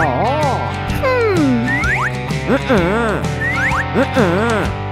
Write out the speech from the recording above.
어. 흠. 으으. 으으.